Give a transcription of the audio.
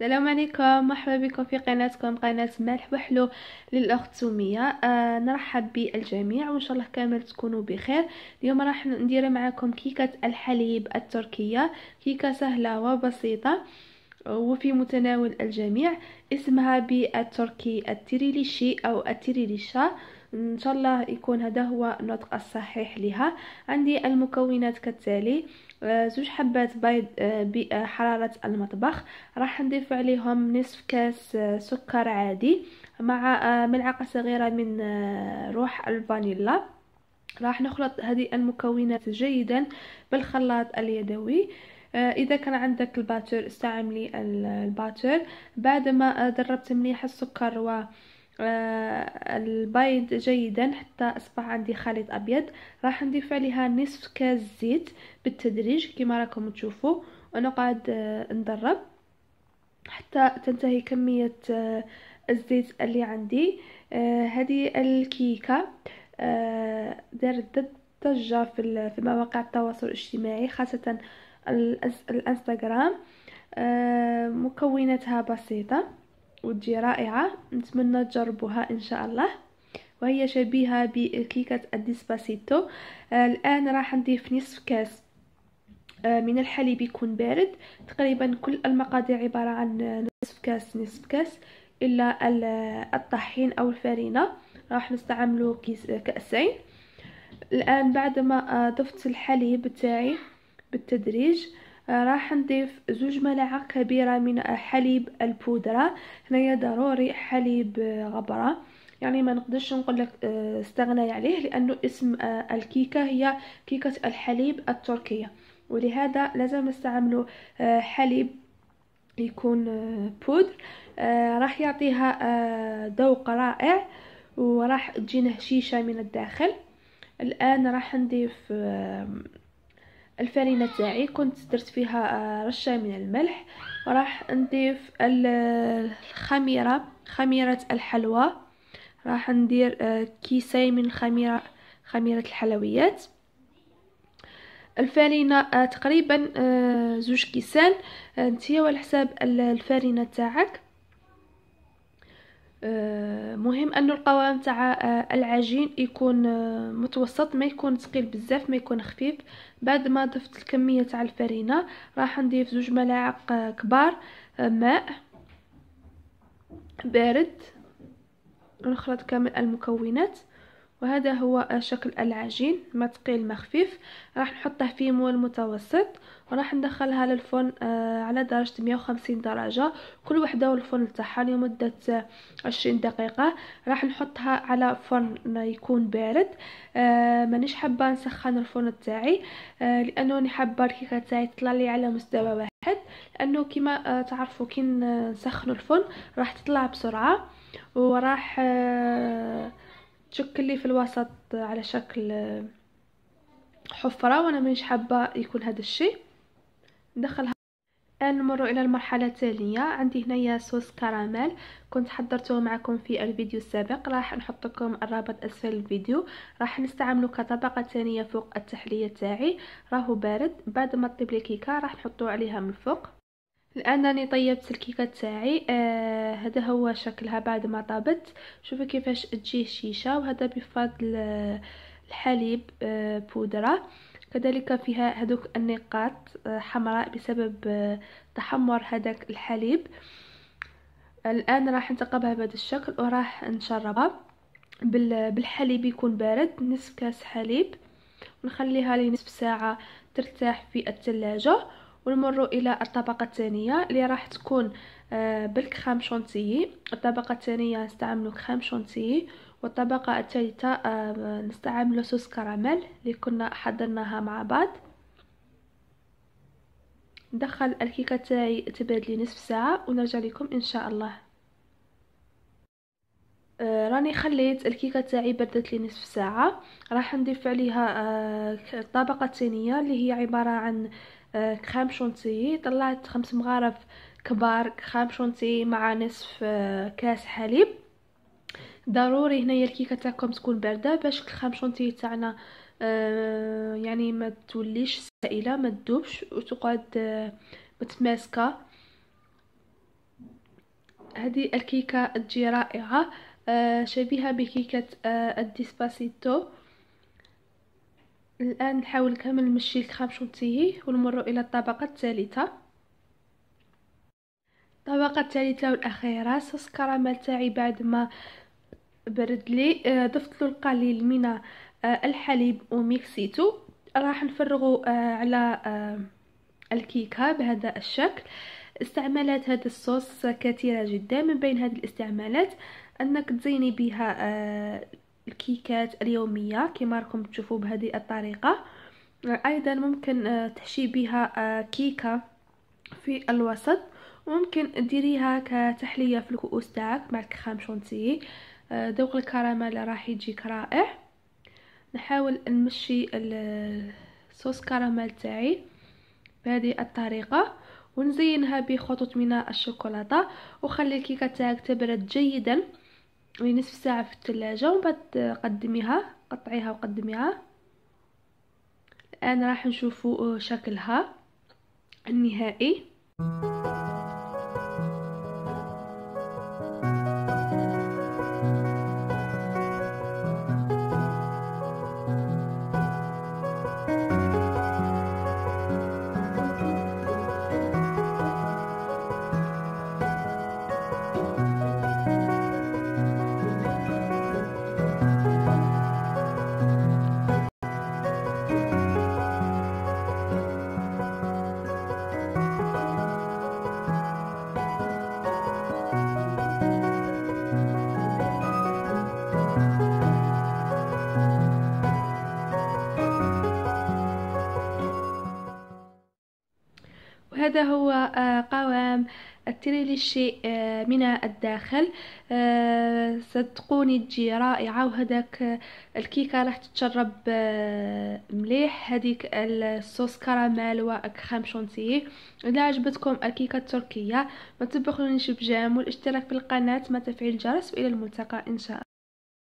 السلام عليكم مرحبا بكم في قناتكم قناة ملح وحلو للأخت سمية. آه نرحب بالجميع وإن شاء الله كامل تكونوا بخير. اليوم راح ندير معكم كيكة الحليب التركية كيكة سهلة وبسيطة وفي متناول الجميع. اسمها بالتركي التريليشي أو التريليشا إن شاء الله يكون هذا هو النطق الصحيح لها. عندي المكونات كالتالي آه، زوج حبات بيض آه، بحرارة المطبخ. راح نضيف عليهم نصف كاس آه، سكر عادي مع ملعقة صغيرة من روح الفانيلا. راح نخلط هذه المكونات جيدا بالخلاط اليدوي. إذا كان عندك ال batteur استعملي ال batteur بعد ما ضربت مليح السكر و البيض جيدا حتى أصبح عندي خليط أبيض. راح نضيف عليها نصف كاس زيت بالتدريج كما راكم تشوفوا. ونقعد آه، ندرب حتى تنتهي كمية آه، الزيت اللي عندي. آه، هذه الكيكة دارت ضجة في مواقع التواصل الاجتماعي خاصة الإنستغرام. مكوناتها بسيطة. وتجي رائعة. نتمنى تجربوها إن شاء الله. وهي شبيهة بكيكة الديسباسيتو. الآن راح نضيف نصف كاس آه، من الحليب يكون بارد. تقريبا كل المقادير عبارة عن نصف كاس نصف كاس إلا الطحين أو الفرينة. راح نستعملو كيس كأسين. الآن بعد ما ضفت الحليب تاعي بالتدريج آه، راح نضيف زوج ملاعق كبيرة من حليب البودرة. هنايا ضروري حليب غبرة. يعني ما نقدرش نقول لك آه، استغنى عليه لأنه اسم الكيكة هي كيكة الحليب التركية. ولهذا لازم نستعملوا آه، حليب يكون آه، بودر. آه، راح يعطيها ذوق رائع وراح تجينا هشيشه من الداخل. الآن راح نضيف الفرينة تاعي كنت درت فيها رشة من الملح. وراح نضيف الخميرة خميرة الحلوى. راح ندير كيسين من خميرة خميرة الحلويات. الفارينه آه تقريبا آه زوج كيسان. آه نتيا على حساب الفارينه تاعك. آه مهم انه القوام تاع آه العجين يكون آه متوسط ما يكون ثقيل بزاف ما يكون خفيف. بعد ما ضفت الكمية تاع الفارينه راح نضيف زوج ملاعق آه كبار آه ماء بارد. نخلط كامل المكونات. وهذا هو شكل العجين ما ثقيل ما خفيف راح نحطه في مول متوسط وراح ندخلها للفرن آه، على درجة 150 درجة. كل وحدة والفرن تاعها لمدة 20 دقيقة. راح نحطها على فرن يكون بارد. آه، مانيش حابة نسخن الفرن تاعي آه، لأنه أني حابة الكيكة تاعي تطلع لي على مستوى واحد. لأنه كما تعرفوا كي نسخن الفرن راح تطلع بسرعة وراح تشكل لي في الوسط على شكل حفرة وأنا مش حابة يكون هذا الشيء. ندخلها الآن نمر إلى المرحلة التالية. عندي هنايا صوص كراميل. كنت حضرته معكم في الفيديو السابق. راح نحط لكم الرابط أسفل الفيديو. راح نستعمله كطبقة ثانية فوق التحلية تاعي. راهو بارد. بعد ما طيب الكيكه راح نحطه عليها من فوق الآن راني طيبت الكيكة تاعي. آه هذا هو شكلها بعد ما طابت. شوفوا كيفاش تجي شيشه وهذا بفضل الحليب آه بودرة. كذلك فيها هذوك النقاط آه حمراء بسبب آه تحمر هذاك الحليب. الآن راح نتقبها بهذا الشكل وراح نشربها. بالحليب يكون بارد نصف كاس حليب. ونخليها لنصف ساعة ترتاح في الثلاجه ونمر إلى الطبقة الثانية اللي راح تكون آه، بالكريم شونتيي الطبقة الثانية نستعمل كريم شونتيي والطبقة الثالثة آه، نستعمل صوص كراميل اللي كنا حضرناها مع بعض. ندخل الكيكة تاعي تبرد لي نصف ساعة ونرجع لكم إن شاء الله. آه راني خليت الكيكة تاعي بردت لي نصف ساعة. راح نضيف عليها الطبقة الثانية اللي هي عبارة عن آه، كريم شونتي طلعت خمس مغارف كبار كريم شونتي مع نصف آه، كاس حليب. ضروري هنايا الكيكة تاعكم تكون باردة باش الكريم شونتي تاعنا آه، يعني ما توليش سائلة ما تذوبش وتقعد متماسكة. هذه الكيكة تجي رائعة شبيهة بكيكة الديسباسيتو. الآن نحاول كامل نمشي ال crème chantilly ونمر إلى الطبقة الثالثة. الطبقة الثالثة والأخيرة sauce caramel تاعي بعد ما برد لي. آه ضفت له القليل من آه الحليب و mixيتو. راح نفرغه آه على الكيكة بهذا الشكل. استعمالات هذا الصوص كثيرة جدا. من بين هذه الاستعمالات أنك تزيني بها الكيكات اليومية كما راكم تشوفوا بهذه الطريقة. أيضا ممكن آه، تحشي بها آه، كيكة في الوسط. وممكن ديريها كتحلية في الكؤوس تاعك مع الكريم شونتيي ذوق الكراميل راح يجيك رائع. نحاول نمشي الصوص كراميل تاعي بهذه الطريقة ونزينها بخطوط من الشوكولاتة. وخلي الكيكة تاعك تبرد جيدا. لنصف ساعة في الثلاجه ومن بعد قدميها قطعيها وقدميها. الآن راح نشوفوا شكلها النهائي. وهذا هو آه، قوام التريليشي آه، من الداخل. آه، صدقوني تجي رائعة وهذاك الكيكة راح تتشرب مليح. هذيك الصوص كراميل وكريم شونتيي إذا عجبتكم الكيكة التركية ما تبخلونيش بجام والاشتراك بالقناة مع تفعيل الجرس وإلى الملتقى إن شاء الله.